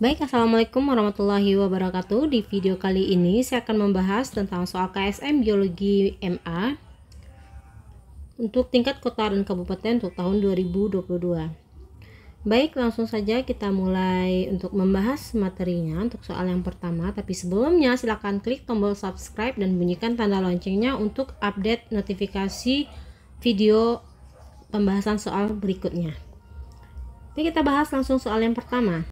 Baik, Assalamualaikum warahmatullahi wabarakatuh. Di video kali ini saya akan membahas tentang soal KSM Biologi MA untuk tingkat kota dan kabupaten untuk tahun 2022. Baik, langsung saja kita mulai untuk membahas materinya untuk soal yang pertama. Tapi sebelumnya silahkan klik tombol subscribe dan bunyikan tanda loncengnya untuk update notifikasi video pembahasan soal berikutnya. Oke, kita bahas langsung soal yang pertama.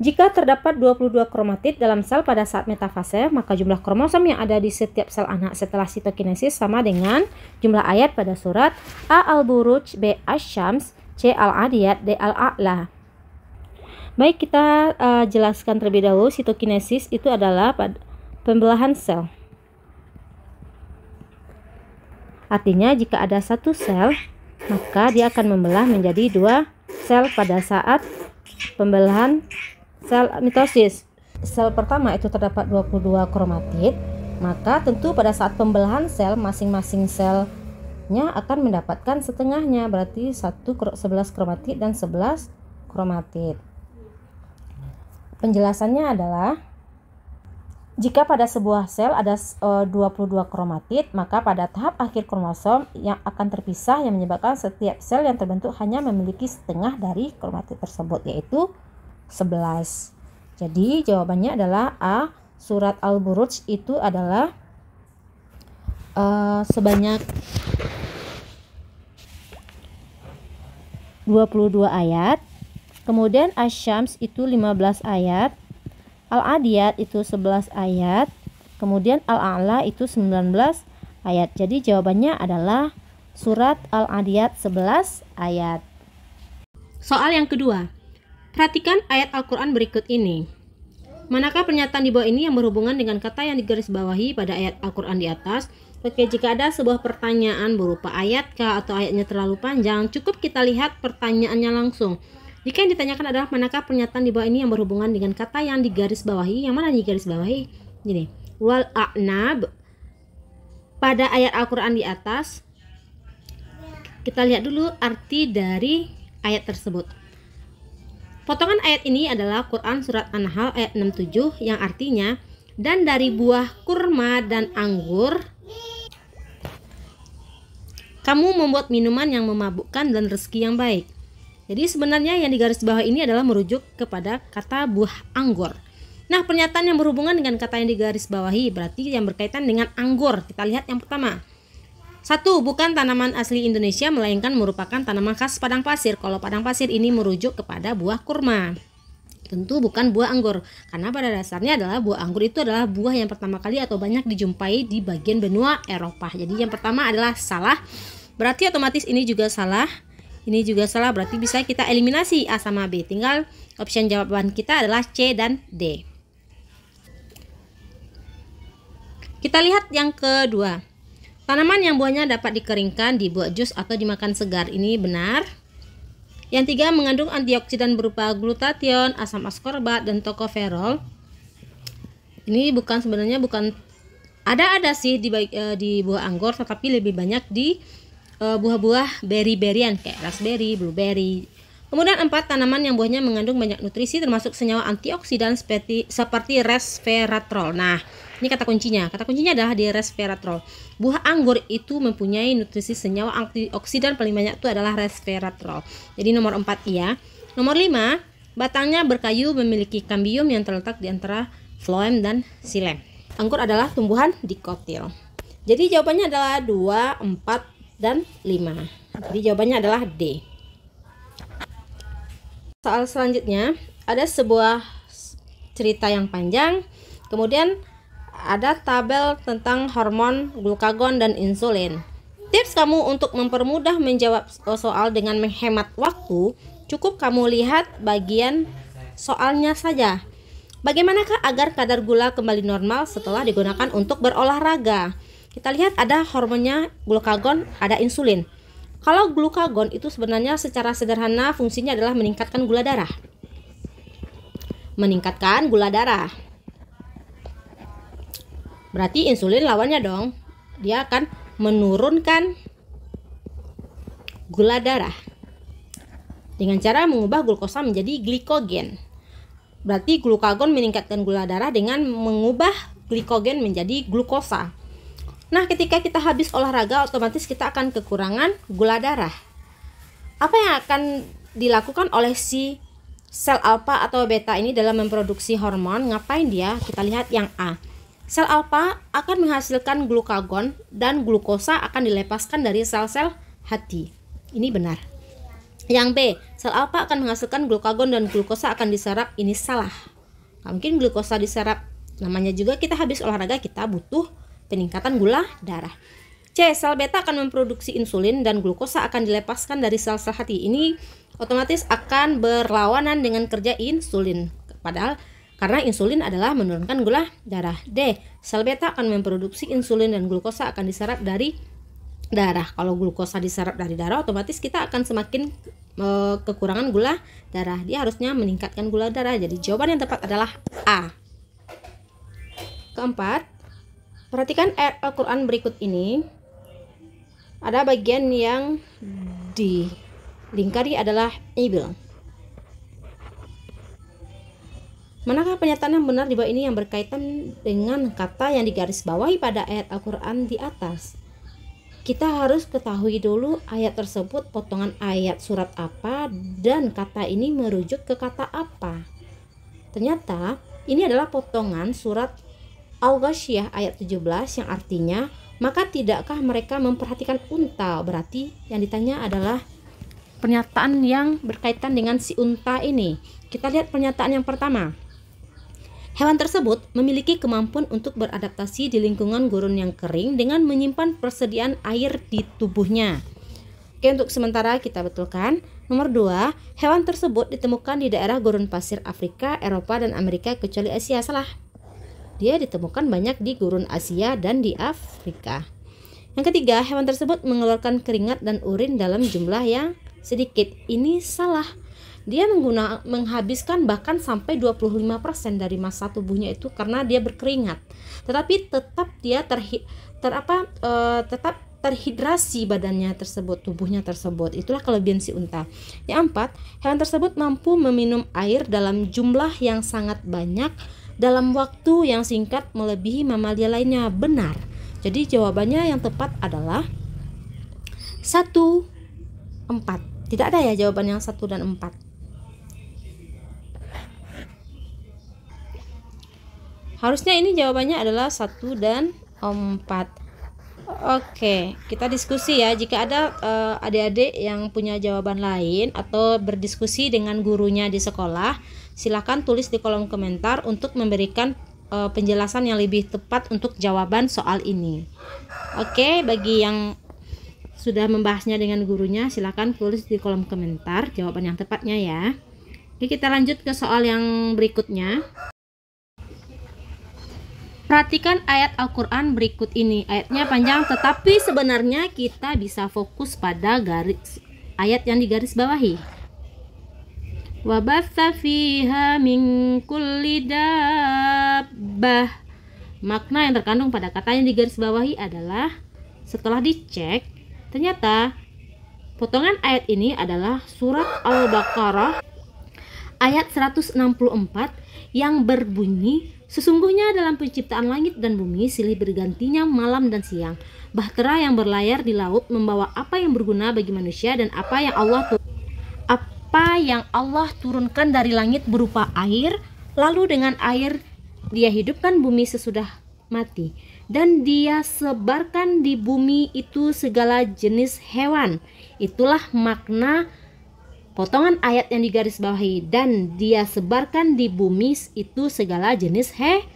Jika terdapat 22 kromatid dalam sel pada saat metafase, maka jumlah kromosom yang ada di setiap sel anak setelah sitokinesis sama dengan jumlah ayat pada surat A al-buruj, B asyams, C al-adiyat, D al-a'la. Baik, kita uh, jelaskan terlebih dahulu sitokinesis itu adalah pembelahan sel. Artinya jika ada satu sel, maka dia akan membelah menjadi dua sel pada saat pembelahan sel mitosis. Sel pertama itu terdapat 22 kromatid, maka tentu pada saat pembelahan sel masing-masing selnya akan mendapatkan setengahnya, berarti 1 11 kromatid dan 11 kromatid. Penjelasannya adalah jika pada sebuah sel ada 22 eh, kromatid, maka pada tahap akhir kromosom yang akan terpisah yang menyebabkan setiap sel yang terbentuk hanya memiliki setengah dari kromatid tersebut yaitu 11. Jadi jawabannya adalah A. Surat Al-Buruj itu adalah uh, sebanyak 22 ayat. Kemudian Asyams itu 15 ayat. Al-Adiyat itu 11 ayat. Kemudian Al-A'la itu 19 ayat. Jadi jawabannya adalah surat Al-Adiyat 11 ayat. Soal yang kedua. Perhatikan ayat Al-Quran berikut ini. Manakah pernyataan di bawah ini yang berhubungan dengan kata yang digarisbawahi pada ayat Al-Quran di atas? Oke, jika ada sebuah pertanyaan berupa ayat kah atau ayatnya terlalu panjang, cukup kita lihat pertanyaannya langsung. Jika yang ditanyakan adalah manakah pernyataan di bawah ini yang berhubungan dengan kata yang digarisbawahi, yang mana digarisbawahi? Gini, wal a'nab pada ayat Al-Quran di atas, kita lihat dulu arti dari ayat tersebut. Potongan ayat ini adalah Quran Surat An-Nahl ayat 67 yang artinya dan dari buah kurma dan anggur kamu membuat minuman yang memabukkan dan rezeki yang baik. Jadi sebenarnya yang digaris bawah ini adalah merujuk kepada kata buah anggur. Nah, pernyataan yang berhubungan dengan kata yang digaris bawahi berarti yang berkaitan dengan anggur. Kita lihat yang pertama. Satu, bukan tanaman asli Indonesia melainkan merupakan tanaman khas padang pasir. Kalau padang pasir ini merujuk kepada buah kurma. Tentu bukan buah anggur, karena pada dasarnya adalah buah anggur itu adalah buah yang pertama kali atau banyak dijumpai di bagian benua Eropa. Jadi yang pertama adalah salah, berarti otomatis ini juga salah. Ini juga salah, berarti bisa kita eliminasi A sama B. Tinggal option jawaban kita adalah C dan D. Kita lihat yang kedua. Tanaman yang buahnya dapat dikeringkan, dibuat jus atau dimakan segar. Ini benar. Yang tiga mengandung antioksidan berupa glutathione, asam askorbat, dan tokoferol. Ini bukan sebenarnya bukan ada ada sih di uh, di buah anggur, tetapi lebih banyak di uh, buah-buah berry-berryan kayak raspberry, blueberry. Kemudian empat tanaman yang buahnya mengandung banyak nutrisi termasuk senyawa antioksidan seperti seperti resveratrol. Nah, ini kata kuncinya. Kata kuncinya adalah di resveratrol. Buah anggur itu mempunyai nutrisi senyawa antioksidan paling banyak itu adalah resveratrol. Jadi nomor 4 iya. Nomor 5, batangnya berkayu memiliki kambium yang terletak di antara phloem dan xilem. Anggur adalah tumbuhan dikotil. Jadi jawabannya adalah 2, 4, dan 5. Jadi jawabannya adalah D. Soal selanjutnya, ada sebuah cerita yang panjang. Kemudian ada tabel tentang hormon glukagon dan insulin. Tips kamu untuk mempermudah menjawab soal dengan menghemat waktu, cukup kamu lihat bagian soalnya saja. Bagaimanakah agar kadar gula kembali normal setelah digunakan untuk berolahraga? Kita lihat ada hormonnya glukagon, ada insulin. Kalau glukagon itu sebenarnya secara sederhana fungsinya adalah meningkatkan gula darah. Meningkatkan gula darah. Berarti insulin lawannya dong. Dia akan menurunkan gula darah dengan cara mengubah glukosa menjadi glikogen. Berarti glukagon meningkatkan gula darah dengan mengubah glikogen menjadi glukosa. Nah, ketika kita habis olahraga, otomatis kita akan kekurangan gula darah. Apa yang akan dilakukan oleh si sel alfa atau beta ini dalam memproduksi hormon? Ngapain dia? Kita lihat yang A. Sel alfa akan menghasilkan glukagon dan glukosa akan dilepaskan dari sel-sel hati. Ini benar. Yang B, sel alfa akan menghasilkan glukagon dan glukosa akan diserap. Ini salah. Mungkin glukosa diserap. Namanya juga kita habis olahraga kita butuh peningkatan gula darah. C. Sel beta akan memproduksi insulin dan glukosa akan dilepaskan dari sel-sel hati. Ini otomatis akan berlawanan dengan kerja insulin. Padahal karena insulin adalah menurunkan gula darah. D. Sel beta akan memproduksi insulin dan glukosa akan diserap dari darah. Kalau glukosa diserap dari darah, otomatis kita akan semakin e, kekurangan gula darah. Dia harusnya meningkatkan gula darah. Jadi jawaban yang tepat adalah A. Keempat, perhatikan ayat Al-Quran berikut ini. Ada bagian yang dilingkari adalah ibil. Manakah pernyataan yang benar di bawah ini yang berkaitan dengan kata yang digarisbawahi pada ayat Al-Quran di atas? Kita harus ketahui dulu ayat tersebut potongan ayat surat apa dan kata ini merujuk ke kata apa. Ternyata ini adalah potongan surat Al-Ghasyiyah ayat 17 yang artinya maka tidakkah mereka memperhatikan unta? Berarti yang ditanya adalah pernyataan yang berkaitan dengan si unta ini. Kita lihat pernyataan yang pertama. Hewan tersebut memiliki kemampuan untuk beradaptasi di lingkungan gurun yang kering dengan menyimpan persediaan air di tubuhnya. Oke, untuk sementara kita betulkan. Nomor 2, hewan tersebut ditemukan di daerah gurun pasir Afrika, Eropa, dan Amerika kecuali Asia. Salah. Dia ditemukan banyak di gurun Asia dan di Afrika. Yang ketiga, hewan tersebut mengeluarkan keringat dan urin dalam jumlah yang sedikit. Ini salah dia mengguna, menghabiskan bahkan sampai 25% dari masa tubuhnya itu karena dia berkeringat. Tetapi tetap dia terhi, ter apa e, tetap terhidrasi badannya tersebut, tubuhnya tersebut. Itulah kelebihan si unta. Yang empat, hewan tersebut mampu meminum air dalam jumlah yang sangat banyak dalam waktu yang singkat melebihi mamalia lainnya. Benar. Jadi jawabannya yang tepat adalah satu empat. Tidak ada ya jawaban yang satu dan empat. Harusnya ini jawabannya adalah satu dan empat. Oke, kita diskusi ya. Jika ada uh, adik-adik yang punya jawaban lain atau berdiskusi dengan gurunya di sekolah, silahkan tulis di kolom komentar untuk memberikan uh, penjelasan yang lebih tepat untuk jawaban soal ini. Oke, bagi yang sudah membahasnya dengan gurunya, silahkan tulis di kolom komentar jawaban yang tepatnya ya. Oke, kita lanjut ke soal yang berikutnya. Perhatikan ayat Al-Quran berikut ini. Ayatnya panjang tetapi sebenarnya kita bisa fokus pada garis ayat yang digaris bawahi. Wabatha fiha min kulli dabbah. Makna yang terkandung pada kata yang digaris bawahi adalah setelah dicek, ternyata potongan ayat ini adalah surat Al-Baqarah ayat 164 yang berbunyi Sesungguhnya dalam penciptaan langit dan bumi silih bergantinya malam dan siang. Bahtera yang berlayar di laut membawa apa yang berguna bagi manusia dan apa yang Allah apa yang Allah turunkan dari langit berupa air, lalu dengan air dia hidupkan bumi sesudah mati dan dia sebarkan di bumi itu segala jenis hewan. Itulah makna potongan ayat yang digarisbawahi dan dia sebarkan di bumi itu segala jenis hewan.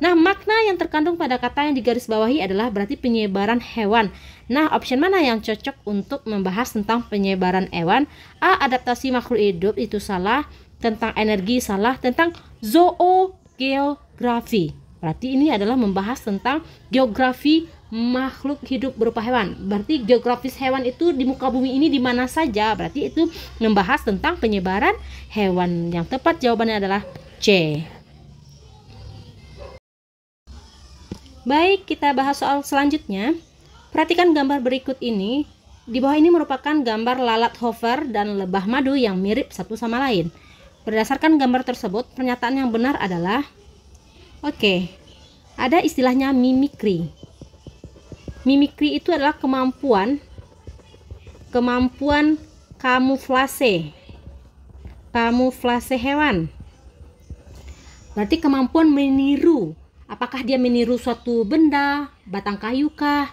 Nah, makna yang terkandung pada kata yang digarisbawahi adalah berarti penyebaran hewan. Nah, option mana yang cocok untuk membahas tentang penyebaran hewan? A. Adaptasi makhluk hidup itu salah, tentang energi salah, tentang zoogeografi. Berarti ini adalah membahas tentang geografi makhluk hidup berupa hewan. Berarti geografis hewan itu di muka bumi ini di mana saja. Berarti itu membahas tentang penyebaran hewan. Yang tepat jawabannya adalah C. Baik, kita bahas soal selanjutnya. Perhatikan gambar berikut ini. Di bawah ini merupakan gambar lalat hover dan lebah madu yang mirip satu sama lain. berdasarkan gambar tersebut pernyataan yang benar adalah oke okay, ada istilahnya mimikri mimikri itu adalah kemampuan kemampuan kamuflase kamuflase hewan berarti kemampuan meniru apakah dia meniru suatu benda batang kayu kah?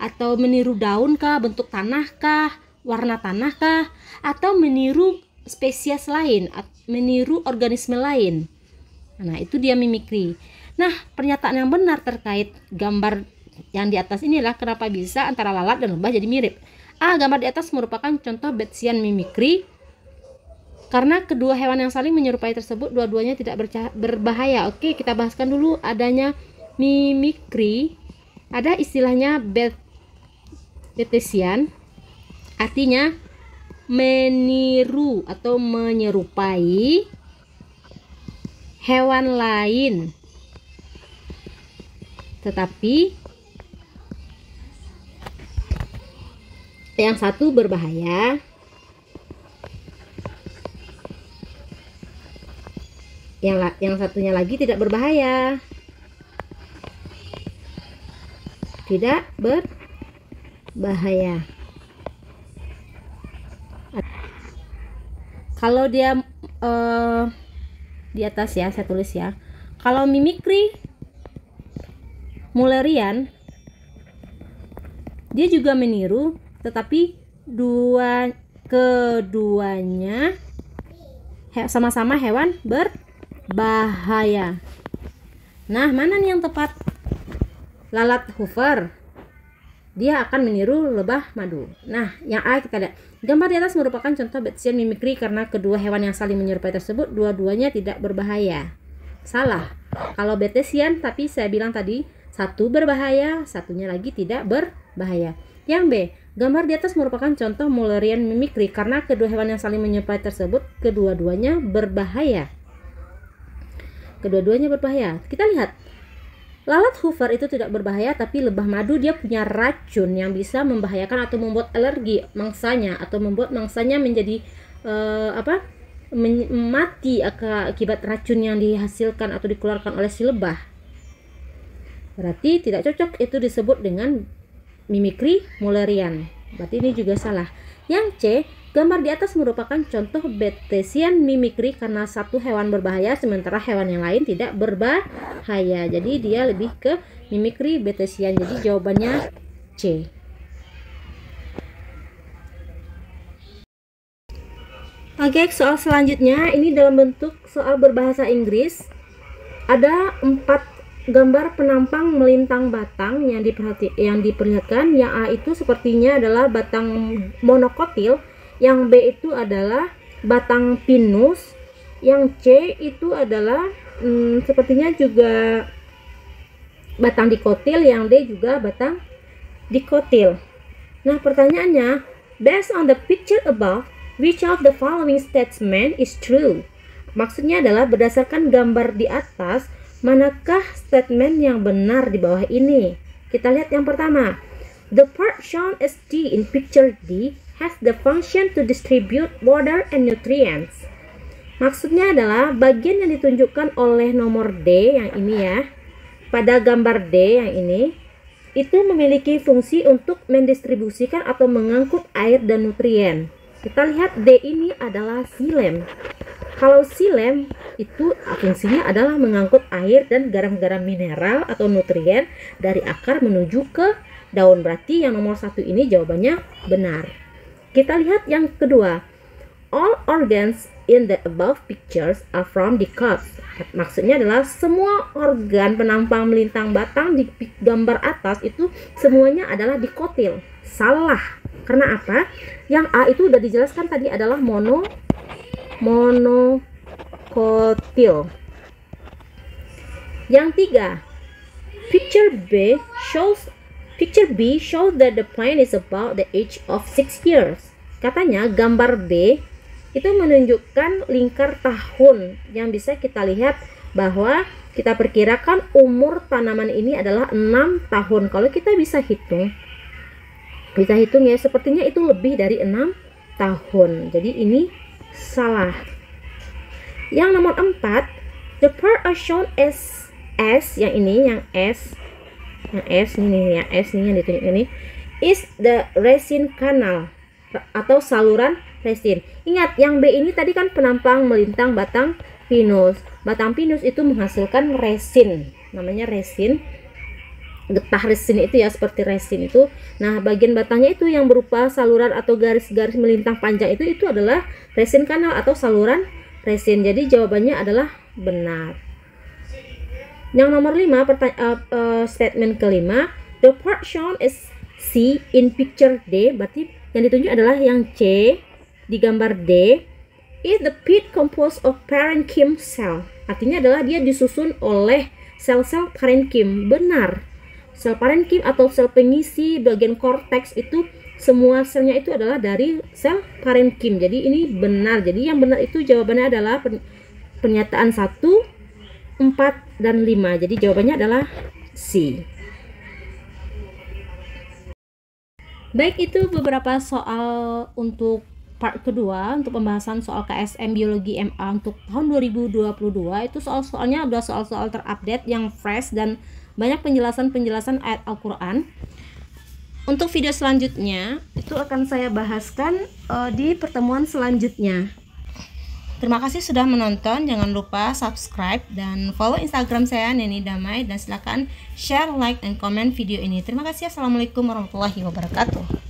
Atau meniru daun kah bentuk tanah kah warna tanah kah? Atau meniru spesies lain meniru organisme lain? Nah itu dia mimikri. Nah pernyataan yang benar terkait gambar yang di atas ini adalah kenapa bisa antara lalat dan lebah jadi mirip. Ah gambar di atas merupakan contoh Betzian mimikri karena kedua hewan yang saling menyerupai tersebut dua-duanya tidak berbahaya. Oke, kita bahaskan dulu adanya mimikri. Ada istilahnya bet betesian artinya meniru atau menyerupai hewan lain. Tetapi yang satu berbahaya yang yang satunya lagi tidak berbahaya. Tidak berbahaya. Kalau dia uh, di atas ya saya tulis ya. Kalau mimikri Mullerian dia juga meniru tetapi dua keduanya sama-sama hewan ber bahaya. Nah, mana nih yang tepat? Lalat Hoover. Dia akan meniru lebah madu. Nah, yang A kita lihat. Gambar di atas merupakan contoh Betzian mimikri karena kedua hewan yang saling menyerupai tersebut dua-duanya tidak berbahaya. Salah. Kalau Betesian, tapi saya bilang tadi satu berbahaya, satunya lagi tidak berbahaya. Yang B, gambar di atas merupakan contoh Mullerian mimikri karena kedua hewan yang saling menyerupai tersebut kedua-duanya berbahaya. Kedua-duanya berbahaya. Kita lihat. Lalat Hoover itu tidak berbahaya tapi lebah madu dia punya racun yang bisa membahayakan atau membuat alergi mangsanya atau membuat mangsanya menjadi uh, apa? mati akibat racun yang dihasilkan atau dikeluarkan oleh si lebah. Berarti tidak cocok itu disebut dengan mimikri Mullerian. Berarti ini juga salah. Yang C, Gambar di atas merupakan contoh Betesian mimikri karena satu hewan berbahaya sementara hewan yang lain tidak berbahaya. Jadi dia lebih ke mimikri Betesian. Jadi jawabannya C. Oke, soal selanjutnya ini dalam bentuk soal berbahasa Inggris. Ada empat gambar penampang melintang batang yang diperhati yang diperlihatkan. Yang A itu sepertinya adalah batang monokotil yang B itu adalah batang pinus. Yang C itu adalah hmm, sepertinya juga batang dikotil. Yang D juga batang dikotil. Nah pertanyaannya based on the picture above which of the following statement is true? Maksudnya adalah berdasarkan gambar di atas manakah statement yang benar di bawah ini? Kita lihat yang pertama. The part shown as D in picture D has the function to distribute water and nutrients. Maksudnya adalah bagian yang ditunjukkan oleh nomor D yang ini ya. Pada gambar D yang ini itu memiliki fungsi untuk mendistribusikan atau mengangkut air dan nutrien. Kita lihat D ini adalah silem. Kalau silem itu fungsinya adalah mengangkut air dan garam-garam mineral atau nutrien dari akar menuju ke daun. Berarti yang nomor satu ini jawabannya benar. Kita lihat yang kedua. All organs in the above pictures are from the cups. Maksudnya adalah semua organ penampang melintang batang di gambar atas itu semuanya adalah dikotil. Salah. Karena apa? Yang A itu sudah dijelaskan tadi adalah mono monokotil. Yang tiga, picture B shows Picture B shows that the plant is about the age of 6 years. Katanya gambar B itu menunjukkan lingkar tahun yang bisa kita lihat bahwa kita perkirakan umur tanaman ini adalah 6 tahun. Kalau kita bisa hitung, bisa hitung ya, sepertinya itu lebih dari 6 tahun. Jadi ini salah. Yang nomor 4, the part are shown as S yang ini yang S yang S ini yang S ini yang ditunjuk ini is the resin canal atau saluran resin. Ingat yang B ini tadi kan penampang melintang batang pinus. Batang pinus itu menghasilkan resin, namanya resin. Getah resin itu ya seperti resin itu. Nah, bagian batangnya itu yang berupa saluran atau garis-garis melintang panjang itu itu adalah resin kanal atau saluran resin. Jadi jawabannya adalah benar. Yang nomor 5 uh, uh, statement kelima, the part shown is C in picture D, berarti yang ditunjuk adalah yang C di gambar D. Is the pit composed of parenchyma cell? Artinya adalah dia disusun oleh sel-sel parenchyma. Benar. Sel parenchyma atau sel pengisi bagian korteks itu semua selnya itu adalah dari sel parenchyma. Jadi ini benar. Jadi yang benar itu jawabannya adalah pernyataan satu 4 dan 5. Jadi jawabannya adalah C. Baik itu beberapa soal untuk part kedua untuk pembahasan soal KSM Biologi MA untuk tahun 2022 itu soal-soalnya adalah soal-soal terupdate yang fresh dan banyak penjelasan-penjelasan ayat Al-Qur'an. Untuk video selanjutnya itu akan saya bahaskan uh, di pertemuan selanjutnya. Terima kasih sudah menonton. Jangan lupa subscribe dan follow Instagram saya Neni Damai dan silakan share, like, dan komen video ini. Terima kasih. Assalamualaikum warahmatullahi wabarakatuh.